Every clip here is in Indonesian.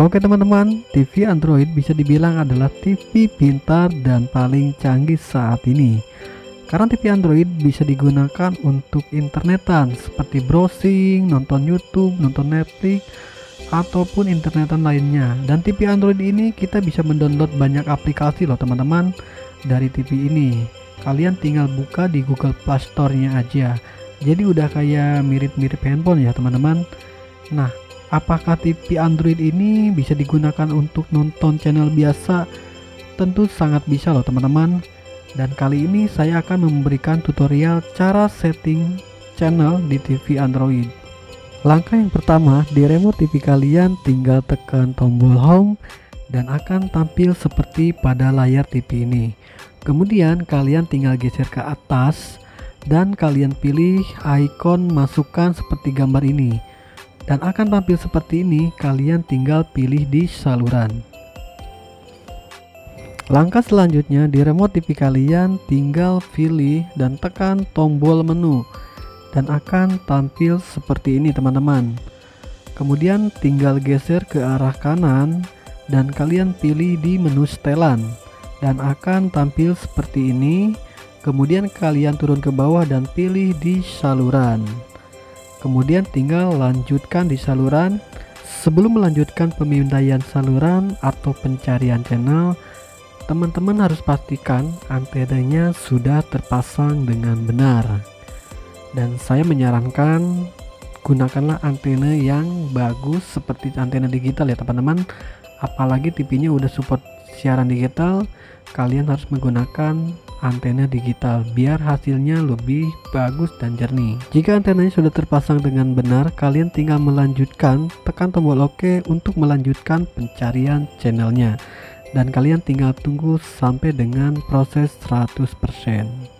Oke teman-teman, TV Android bisa dibilang adalah TV pintar dan paling canggih saat ini. Karena TV Android bisa digunakan untuk internetan seperti browsing, nonton YouTube, nonton Netflix, ataupun internetan lainnya. Dan TV Android ini kita bisa mendownload banyak aplikasi loh teman-teman dari TV ini. Kalian tinggal buka di Google Play Store-nya aja. Jadi udah kayak mirip-mirip handphone ya teman-teman. Nah, Apakah TV Android ini bisa digunakan untuk nonton channel biasa? Tentu sangat bisa loh teman-teman. Dan kali ini saya akan memberikan tutorial cara setting channel di TV Android. Langkah yang pertama, di remote TV kalian tinggal tekan tombol home dan akan tampil seperti pada layar TV ini. Kemudian kalian tinggal geser ke atas dan kalian pilih icon masukkan seperti gambar ini. Dan akan tampil seperti ini kalian tinggal pilih di saluran. Langkah selanjutnya di remote TV kalian tinggal pilih dan tekan tombol menu dan akan tampil seperti ini teman-teman kemudian tinggal geser ke arah kanan dan kalian pilih di menu setelan dan akan tampil seperti ini kemudian kalian turun ke bawah dan pilih di saluran Kemudian tinggal lanjutkan di saluran. Sebelum melanjutkan pemindaian saluran atau pencarian channel, teman-teman harus pastikan antenanya sudah terpasang dengan benar. Dan saya menyarankan gunakanlah antena yang bagus seperti antena digital ya teman-teman. Apalagi TV-nya udah support siaran digital, kalian harus menggunakan antena digital biar hasilnya lebih bagus dan jernih. Jika antenanya sudah terpasang dengan benar, kalian tinggal melanjutkan, tekan tombol OK untuk melanjutkan pencarian channelnya. Dan kalian tinggal tunggu sampai dengan proses 100%.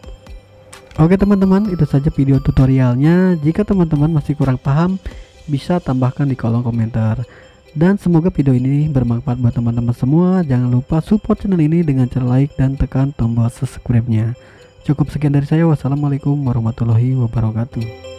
Oke teman-teman, itu saja video tutorialnya. Jika teman-teman masih kurang paham, bisa tambahkan di kolom komentar. Dan semoga video ini bermanfaat buat teman-teman semua. Jangan lupa support channel ini dengan cara like dan tekan tombol subscribe-nya. Cukup sekian dari saya. Wassalamualaikum warahmatullahi wabarakatuh.